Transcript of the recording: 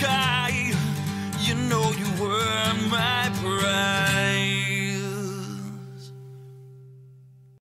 sky.